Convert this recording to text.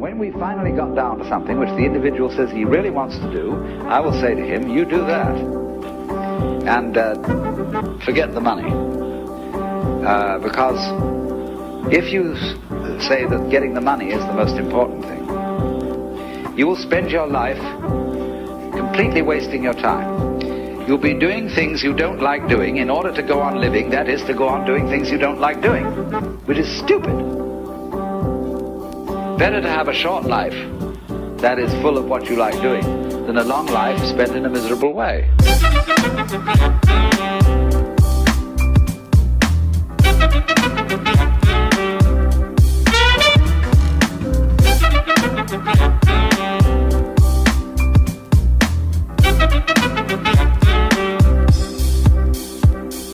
When we finally got down to something which the individual says he really wants to do, I will say to him, you do that. And uh, forget the money. Uh, because if you say that getting the money is the most important thing, you will spend your life completely wasting your time. You'll be doing things you don't like doing in order to go on living, that is, to go on doing things you don't like doing, which is stupid. Better to have a short life that is full of what you like doing than a long life spent in a miserable way.